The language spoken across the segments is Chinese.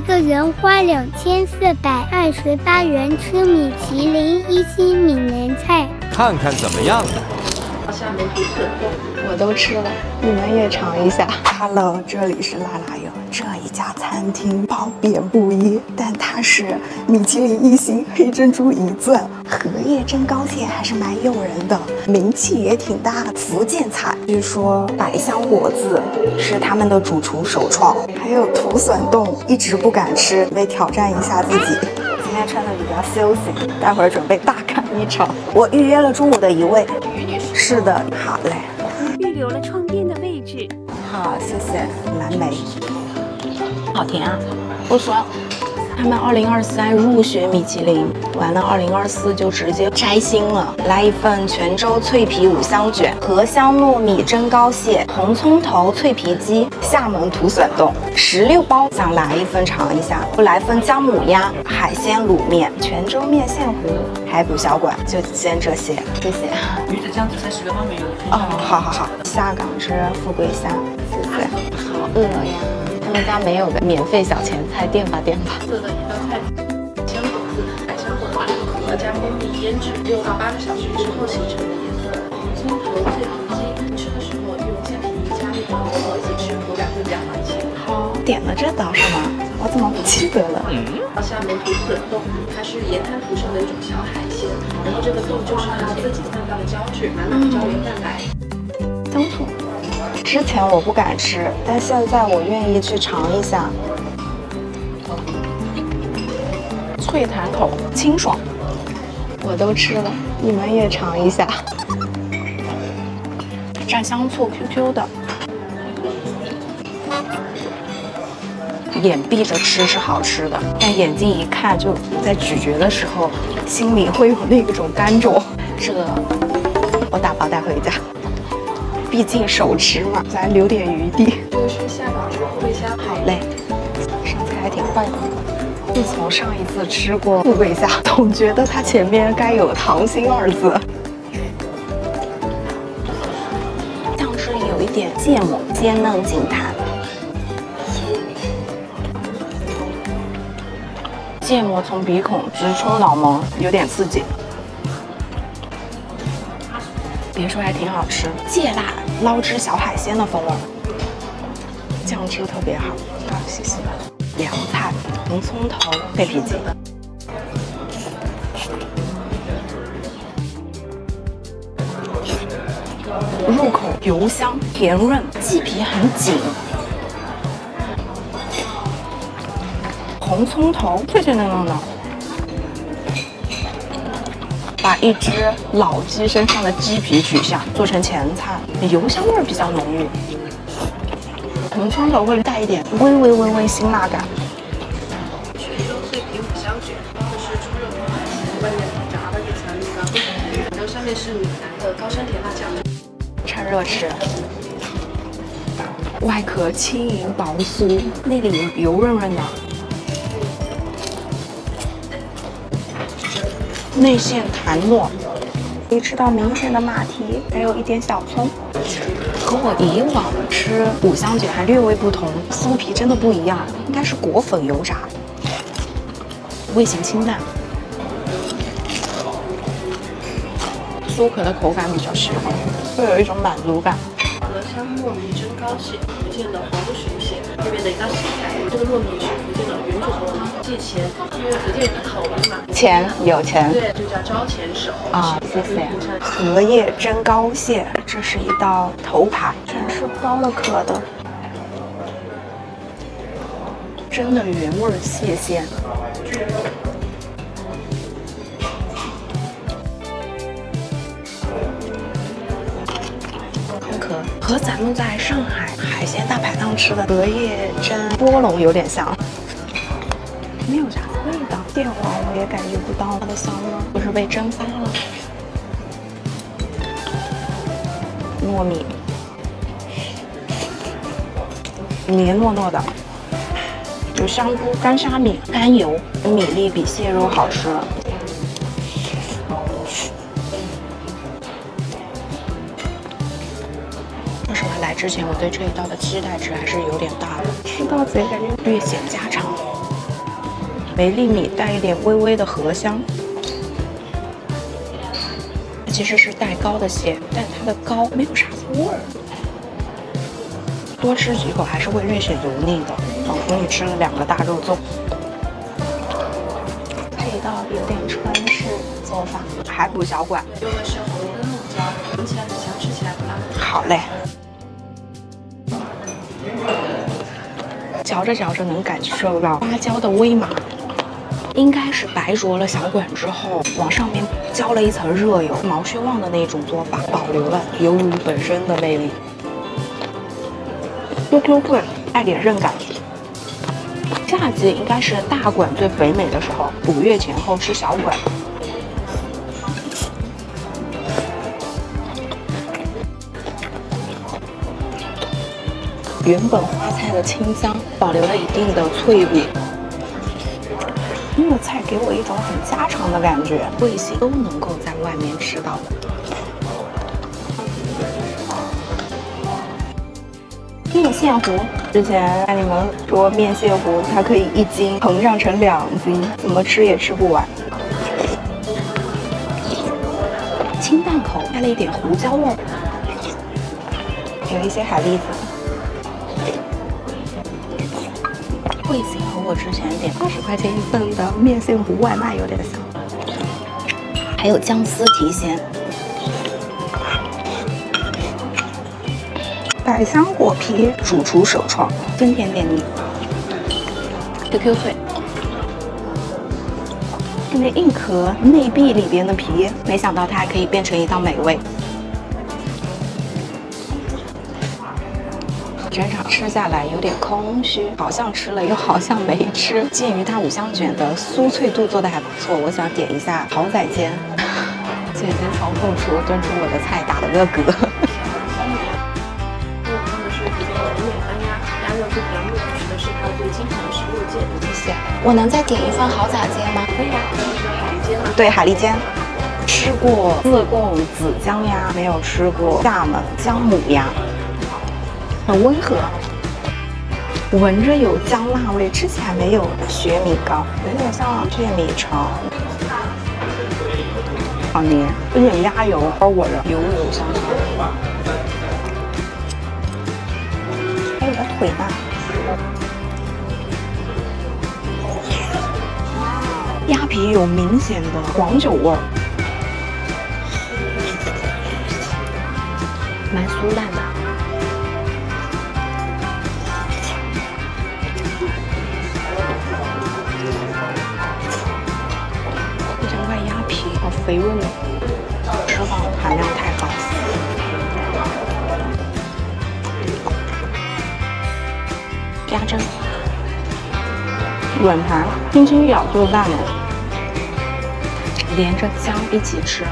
一个人花两千四百二十八元吃米其林一星闽南菜，看看怎么样？我都吃了，你们也尝一下。Hello，这里是辣辣油，这一家餐厅褒贬不一，但它是米其林一星黑珍珠一钻，荷叶蒸糕蟹还是蛮诱人的，名气也挺大的。福建菜，据说百香果子是他们的主厨首创，还有土笋冻，一直不敢吃，准备挑战一下自己。今天穿的比较休闲，待会儿准备大干一场。我预约了中午的一位，是的，好嘞。预留了窗边的位置。好，谢谢蓝莓。好甜啊！不说，他们二零二三入选米其林，完了二零二四就直接摘星了。来一份泉州脆皮五香卷、荷香糯米蒸糕蟹、红葱头脆皮鸡、厦门土笋冻，十六包，想来一份尝一下。不来份姜母鸭、海鲜卤面、泉州面线糊、海捕小馆，就先这些，谢谢。鱼子酱紫菜十个方没有。哦，好好好，下岗吃富贵虾，谢谢。好饿呀！他们家没有的免费小前菜，垫吧垫吧。色的一道菜，鲜果子、百香果丸，荷加蜂蜜腌制六到八个小时之后形成的颜色。葱头脆皮鸡，吃的时候用鲜皮加一起吃，口感会比较好一些。好，点了这道是吗？我怎么不记得了？厦门土笋冻，它是沿滩土生的一种小海鲜，然后这个冻就是它自己散发的胶质，满满的胶原蛋白。之前我不敢吃，但现在我愿意去尝一下。脆弹口，清爽。我都吃了，你们也尝一下。蘸香醋，QQ 的。眼闭着吃是好吃的，但眼睛一看，就在咀嚼的时候，心里会有那种干肿。这个我打包带回家。毕竟手持嘛，咱留点余地。这个是下岗富贵虾，好嘞，上菜还挺快的。自从上一次吃过富贵虾，总觉得它前面该有“糖心”二字。酱汁里有一点芥末，鲜嫩紧弹。芥末从鼻孔直冲脑门，有点刺激。别说还挺好吃，芥辣捞汁小海鲜的风味，酱汁特别好，好谢谢。凉菜，红葱头脆皮鸡，入口油香甜润，鸡皮很紧，红葱头脆脆嫩嫩的。把一只老鸡身上的鸡皮取下，做成前菜，油香味比较浓郁。红葱头会带一点微微微微辛辣感。泉州脆皮五香卷，这是猪肉和海鲜，外面炸的一层那个，然后上面是闽南的高山甜辣酱。趁热吃。外壳轻盈薄酥，内里油润润的。内馅弹糯，可以吃到明显的马蹄，还有一点小葱。和我以往吃五香卷还略微不同，酥皮真的不一样，应该是裹粉油炸，味型清淡，酥壳的口感比较喜欢，会有一种满足感。荷香糯米蒸糕蟹，福建的黄水蟹这边的一道小菜。这个糯米是福建的原种糯米，借钱，因为福建人的口音嘛。钱有钱。对，就叫招钱手啊，谢谢。荷叶蒸膏蟹，这是一道头牌，全是剥了壳的，真的原味蟹线。口渴，和咱们在上海海鲜大排档吃的荷叶蒸波龙有点像，没有啥味道，蟹黄我也感觉不到它的香味，不是被蒸发了。糯米，黏糯糯的，有香菇、干虾米、干油，米粒比蟹肉好吃。为什么来之前我对这一道的期待值还是有点大的？吃到嘴感觉略显家常。维力米带一点微微的荷香。其实是带膏的蟹，但它的膏没有啥味儿。多吃几口还是会略显油腻的，仿佛你吃了两个大肉粽。这一道有点川式做法，海捕小馆。用的是红灯笼椒，闻起来很香，吃起来不辣。好嘞。嚼着嚼着能感受到花椒的微麻，应该是白灼了小管之后，往上面浇了一层热油，毛血旺的那种做法，保留了鱿鱼本身的魅力。Q Q 脆，带点韧感。夏季应该是大管最肥美的时候，五月前后吃小管。原本花菜的清香，保留了一定的脆味。粤菜给我一种很家常的感觉，味型都能够在外面吃到的。面线糊，之前看你们说面线糊它可以一斤膨胀成两斤，怎么吃也吃不完。清淡口，带了一点胡椒味，有一些海蛎子。味型和我之前点二十块钱一份的面线糊外卖有点像，还有姜丝提鲜，百香果皮，主厨首创，酸甜点腻，QQ 脆。那硬壳内壁里边的皮，没想到它还可以变成一道美味。整场吃下来有点空虚，好像吃了又好像没吃。鉴于它五香卷的酥脆度做的还不错，我想点一下蚝仔煎。姐姐从后厨端出我的菜，打了个嗝。用的是比较浓美安鸭，鸭肉是比较糯，吃的是它最经常的食物煎。谢谢。我能再点一份蚝仔煎吗？可以啊，这是海蛎煎吗？对，海蛎煎。吃过自贡紫姜鸭，没有吃过厦门姜母鸭。很温和，闻着有姜辣味，吃起来没有雪米糕，有点像雀米肠。好黏，有点鸭油包裹着，油油香香。还有点腿呢。鸭皮有明显的黄酒味儿，蛮酥烂的。肥润的，脂肪含量太高。鸭胗，软弹，轻轻一咬就烂了，连着姜一起吃，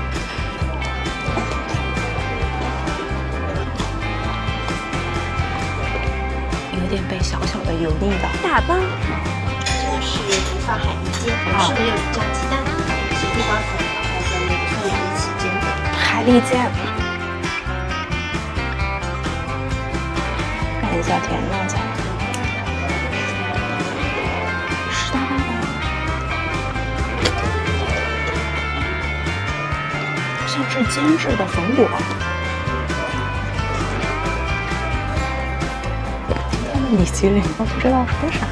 有点被小小的油腻到。打包，这个是古法海蛎煎，是没有加鸡蛋的，是地瓜粉。海蛎煎，看一下甜辣酱，湿哒哒的，像是精致的粉果。今天的米其林，我不知道说啥。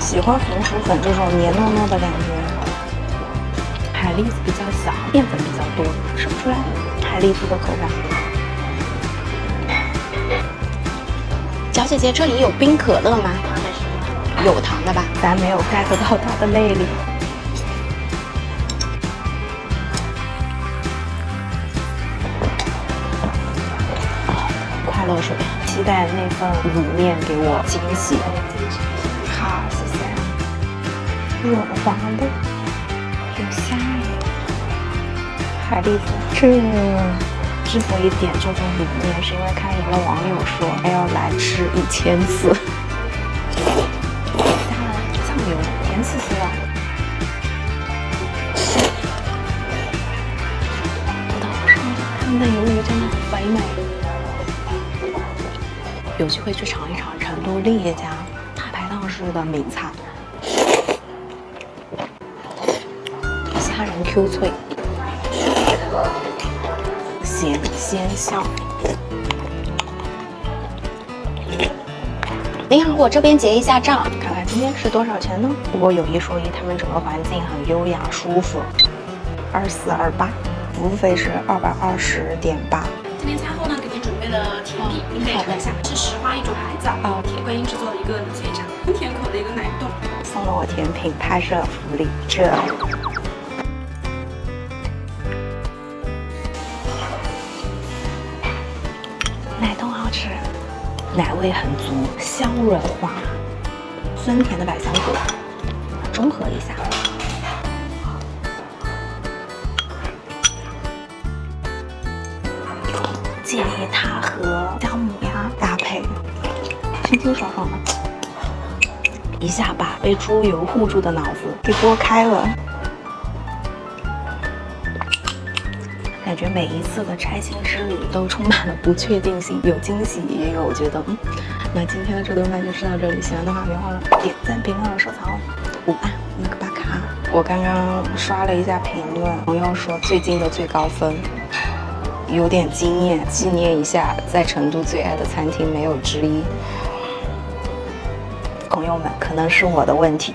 喜欢红薯粉这种黏糯糯的感觉。海蛎子比较小，淀粉比较多，吃不出来海蛎子的口感。小姐姐，这里有冰可乐吗？有糖的吧？咱没有 get 到它的魅力。快乐水，期待那份卤面给我惊喜。好，谢谢。软滑的。海蛎子，这之所以点这种卤面，是因为看有的网友说还要来吃一千次。加了酱油，甜丝丝的。岛上他们的鱿鱼真的很肥美，有机会去尝一尝成都另一家大排档式的名菜。虾仁 Q 脆，咸鲜香。您好，我这边结一下账，看看今天是多少钱呢？不过有一说一，他们整个环境很优雅舒服。二四二八，服务费是二百二十点八。今天餐后呢，给您准备了甜品，您可以尝一下，是石花一种牌子，哦铁观音制作的一个翡翠茶，丰甜口的一个奶冻。送了我甜品拍摄福利，这奶味很足，香润滑，酸甜的百香果，中和一下。建议它和姜母鸭搭配，清清爽爽的。一下把被猪油糊住的脑子给拨开了。感觉每一次的拆星之旅都充满了不确定性，有惊喜，也有觉得嗯。那今天的这顿饭就吃到这里，喜欢的话别忘了点赞、评论、收藏哦。午安，那个巴卡。我刚刚刷了一下评论，朋友说最近的最高分，有点惊艳，纪念一下，在成都最爱的餐厅没有之一。朋友们，可能是我的问题。